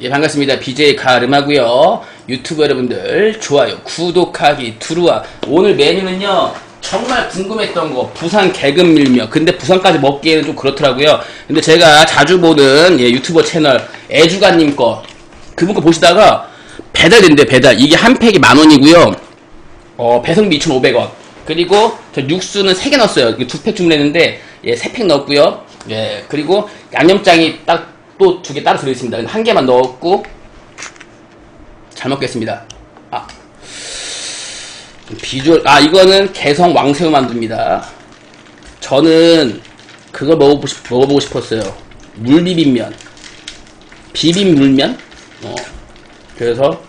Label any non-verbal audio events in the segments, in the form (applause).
예, 반갑습니다. BJ 가르마고요 유튜브 여러분들, 좋아요, 구독하기, 들어와. 오늘 메뉴는요, 정말 궁금했던 거, 부산 개근 밀며. 근데 부산까지 먹기에는 좀 그렇더라고요. 근데 제가 자주 보는, 예, 유튜버 채널, 애주가님 거, 그분 거 보시다가, 배달된대, 배달. 이게 한 팩이 만 원이고요. 어, 배송비 2,500원. 그리고, 저 육수는 3개 넣었어요. 두 팩 주문했는데, 예, 3팩 넣었고요. 예, 그리고 양념장이 딱 또 두 개 따로 들어있습니다. 한 개만 넣었고, 잘 먹겠습니다. 아. 비주얼, 아, 이거는 개성 왕새우 만두입니다. 저는 그거 먹어보고, 싶, 먹어보고 싶었어요. 물비빔면. 비빔 물면? 어. 그래서,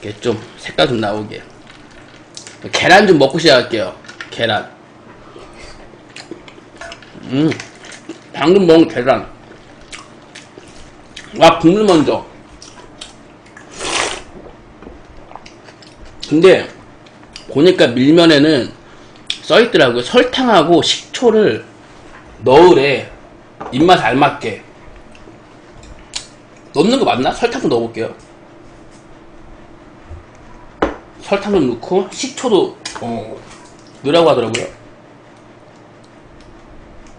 이렇게 좀 색깔 좀 나오게. 계란 좀 먹고 시작할게요. 계란. 음. 방금 먹은 계란. 와, 국물 먼저. 근데, 보니까 밀면에는 써있더라고요. 설탕하고 식초를 넣으래. 입맛 알맞게. 넣는 거 맞나? 설탕 좀 넣어볼게요. 설탕 좀 넣고, 식초도, 어, 넣으라고 하더라고요.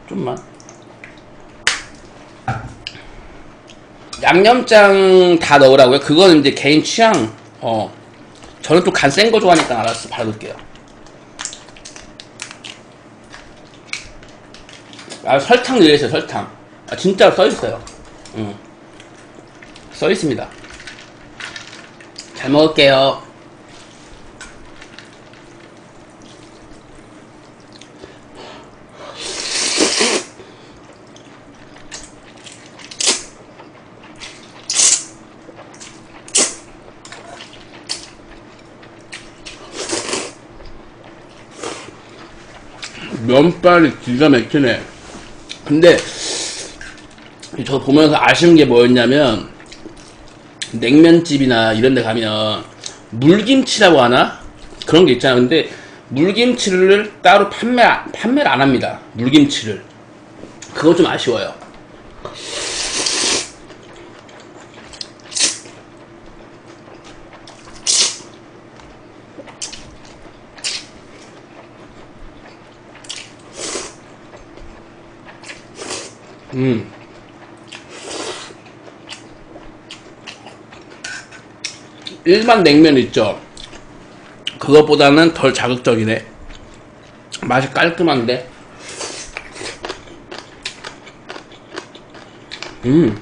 좀만. 양념장 다 넣으라고요? 그거는 이제 개인 취향, 어. 저는 좀 간 센 거 좋아하니까 알았어. 바로 넣을게요. 아, 설탕 넣으세요, 설탕. 아, 진짜로 써있어요. 응. 써있습니다. 잘 먹을게요. 면발이 기가 막히네. 근데 저 보면서 아쉬운 게 뭐였냐면 냉면집이나 이런 데 가면 물김치라고 하나? 그런 게 있잖아. 근데 물김치를 따로 판매, 판매를 안 합니다. 물김치를. 그거 좀 아쉬워요. 음. 일반 냉면 있죠? 그것보다는 덜 자극적이네. 맛이 깔끔한데? 음.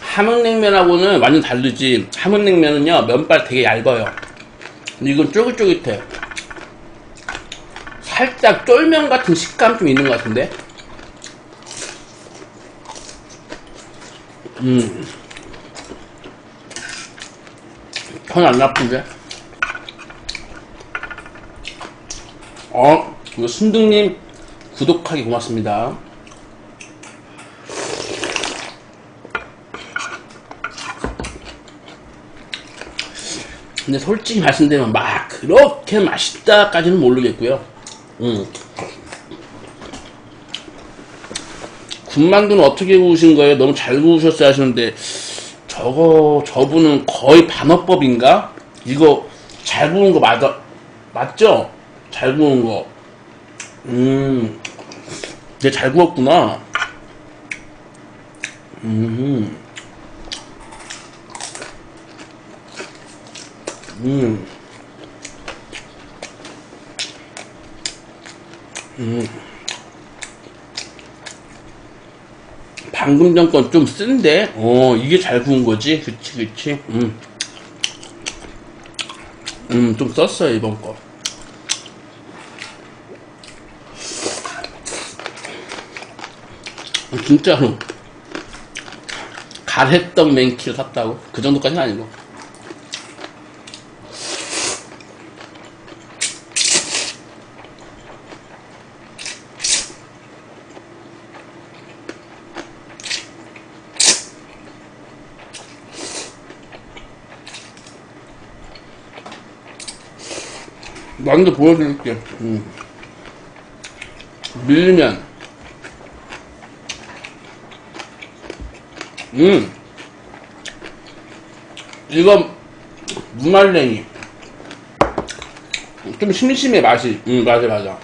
함흥냉면하고는 완전 다르지. 함흥냉면은요, 면발 되게 얇아요. 근데 이건 쫄깃쫄깃해. 살짝 쫄면 같은 식감 좀 있는 것 같은데? 음. 편안 나쁜데? 어, 이거 순둥님 구독하기 고맙습니다. 근데 솔직히 말씀드리면 막 그렇게 맛있다까지는 모르겠고요. 음. 군만두는 어떻게 구우신 거예요? 너무 잘 구우셨어요 하시는데 저거 저분은 거의 반어법인가? 이거 잘 구운 거 맞아 맞죠? 잘 구운 거. 음, 내잘 구웠구나. 음, 음, 음. 방금 전 건 좀 쓴데? 어, 이게 잘 구운 거지? 그치, 그치? 음. 음, 좀 썼어요, 이번 거. 진짜로. 가래떡 맨키를 샀다고? 그 정도까지는 아니고. 만두 보여드릴게요. 음. 밀면. 음. 이거 무말랭이 좀 심심해 맛이 응 맞아 맞아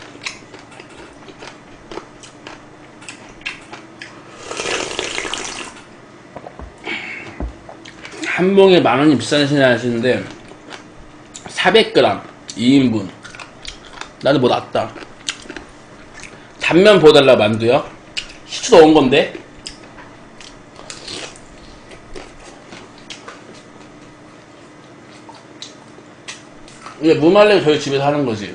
한 봉에 만 원이 비싼 신이 하시는데 400g 2인분 나는 뭐 낫다 단면 보달라 만두요 시추 넣은 건데 이게 무말랭이 저희 집에서 하는 거지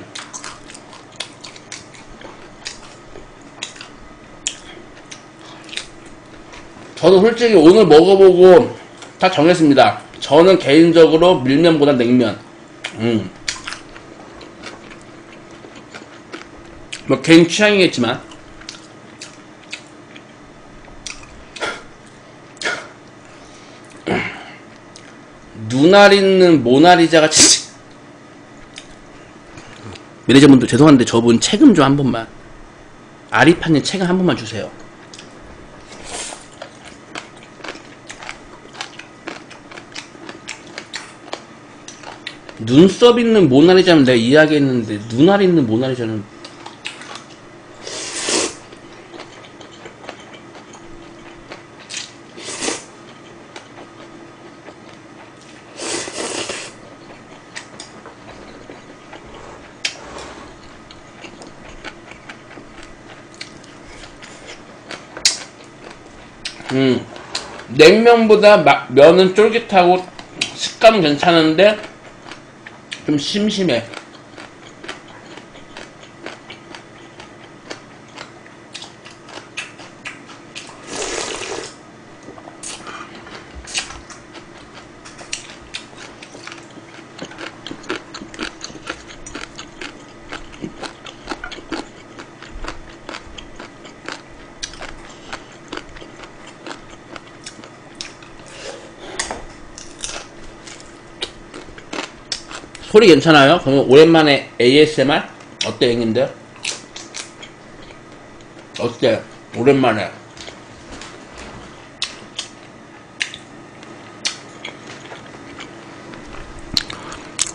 저는 솔직히 오늘 먹어보고 다 정했습니다. 저는 개인적으로 밀면보다 냉면. 음. 뭐 개인 취향이겠지만. 눈알 있는 모나리자가 진짜. 매니저분들 죄송한데 저분 책임 좀 한 번만. 아리파님 책임 한 번만 주세요. 눈썹 있는 모나리자는 내가 이야기했는데 눈알 있는 모나리자는 음 냉면보다 마- 면은 쫄깃하고 식감은 괜찮은데 좀 심심해. 소리 괜찮아요? 그러면 오랜만에 ASMR? 어때, 형님들? 어때? 오랜만에.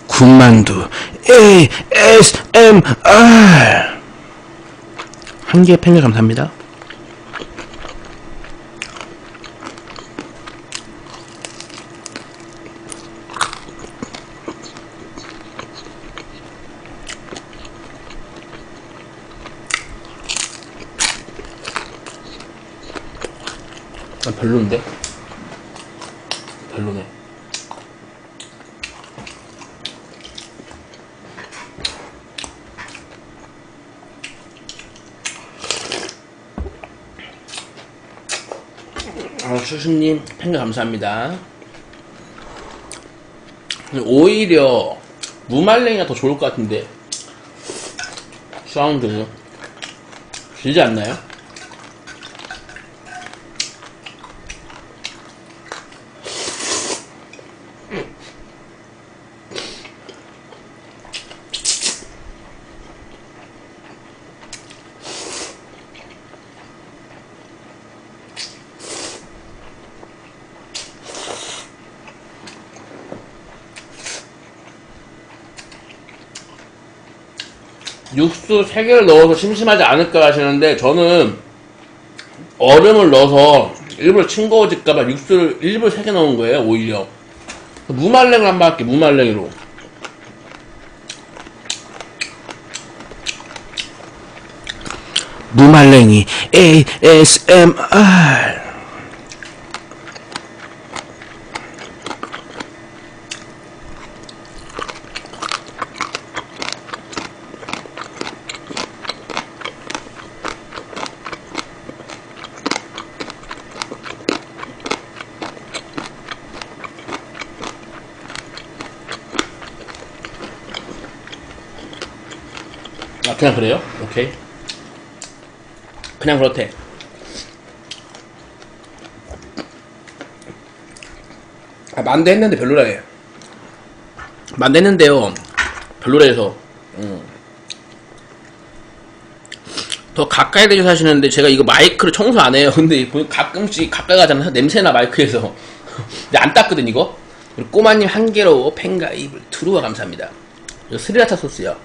군만두 ASMR 한 개의 팬을 감사합니다. 별론데? 별로네. 아, 수수님, 팬가 감사합니다. 오히려 무말랭이가 더 좋을 것 같은데 사운드 길지 않나요? 육수 3개를 넣어서 심심하지 않을까 하시는데 저는 얼음을 넣어서 일부러 싱거워질까봐 육수를 일부러 3개 넣은 거예요 오히려. 무말랭을 한 번 할게 무말랭이로. 무말랭이 ASMR 아 그냥 그래요? 오케이. 그냥 그렇대. 아 만두 했는데 별로라 해 만두 했는데요. 별로래서. 음. 더 가까이 대셔서 하시는데 제가 이거 마이크를 청소 안 해요. (laughs) 근데 가끔씩 가까이 가잖아요. 냄새나 마이크에서. (laughs) 근데 안 닦거든 이거. 꼬마님 한 개로 팬가입을 두루와 감사합니다. 이거 스리라차 소스요.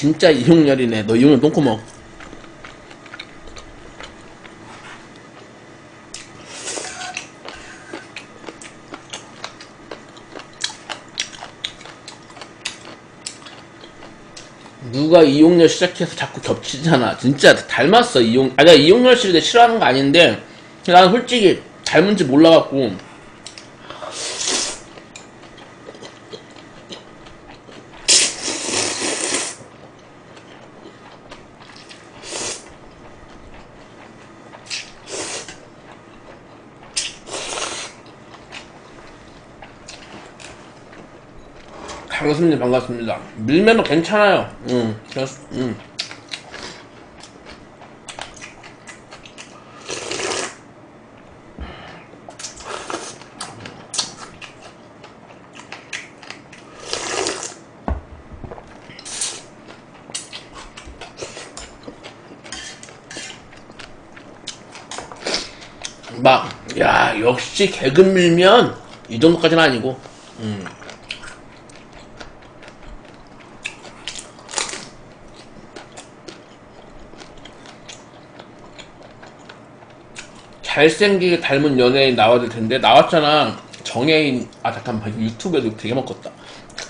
진짜 이용열이네. 너 이용열 똥구멍. 누가 이용열 시작해서 자꾸 겹치잖아. 진짜 닮았어, 이용. 아, 내가 이용열 씨를 싫어하는 거 아닌데, 나는 솔직히 닮은지 몰라갖고. 반갑습니다, 반갑습니다. 밀면은 괜찮아요. 응, 저, 응. 막, 야, 역시 개그 밀면, 이 정도까지는 아니고, 잘생기게 닮은 연예인 나와야 될 텐데 나왔잖아. 정혜인 아 잠깐만 유튜브에도 되게 먹었다.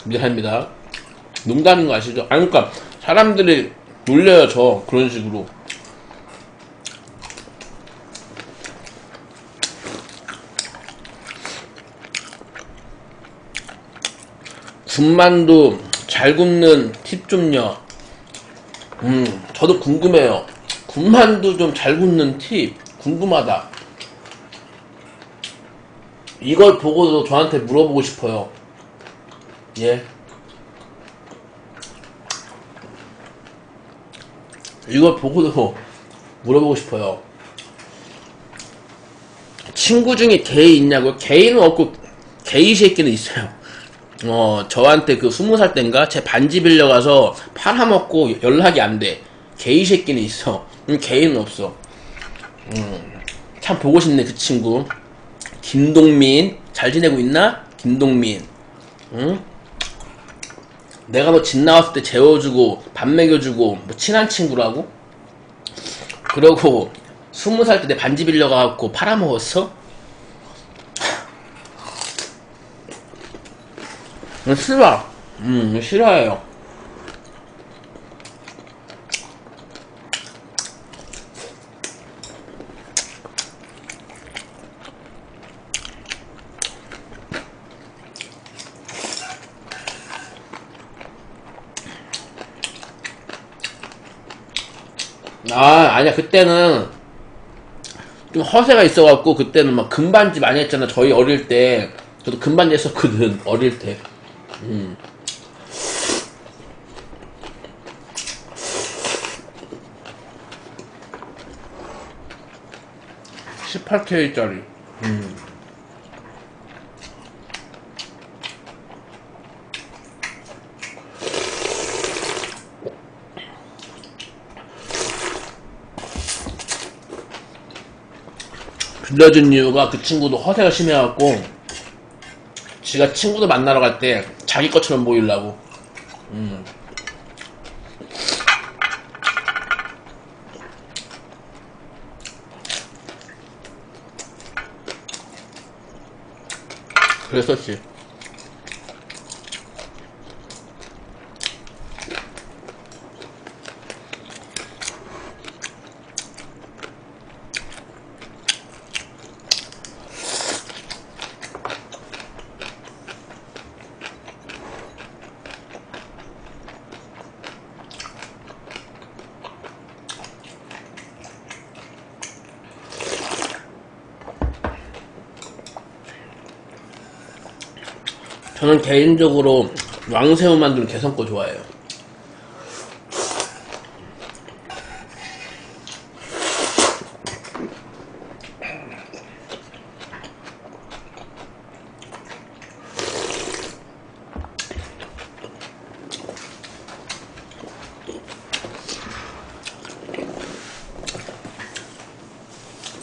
미안합니다. 농담인 거 아시죠? 아니 그러니까 사람들이 놀려요 저 그런 식으로. 군만두 잘 굽는 팁 좀요. 음 저도 궁금해요. 군만두 좀 잘 굽는 팁 궁금하다. 이걸 보고도 저한테 물어보고 싶어요. 예. 이걸 보고도 (laughs) 물어보고 싶어요. 친구 중에 게이 있냐고요? 게이는 없고, 게이 새끼는 있어요. 어, 저한테 그 스무 살 땐가 제 반지 빌려가서 팔아먹고 연락이 안 돼. 게이 새끼는 있어. 음, 게이는 없어. 음, 참 보고 싶네 그 친구 김동민 잘 지내고 있나? 김동민 응? 내가 너집 나왔을 때 재워주고 밥 먹여주고 뭐 친한 친구라고? 그러고 스무 살 때 내 반지 빌려가갖고 팔아먹었어? 응, 싫어 음 싫어해요 아, 아니야. 그때는 좀 허세가 있어갖고 그때는 막 금반지 많이 했잖아. 저희 어릴 때. 저도 금반지 했었거든. (laughs) 어릴 때. 음. 18K짜리. 음. 빌려준 이유가 그 친구도 허세가 심해갖고 지가 친구들 만나러 갈 때 자기 것처럼 보이려고 음. 그랬었지 저는 개인적으로 왕새우 만두는 개성 거 좋아해요.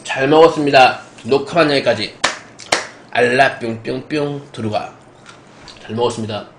잘 먹었습니다. 녹화만 여기까지. 알라 뿅뿅뿅 들어가. 잘 먹었습니다.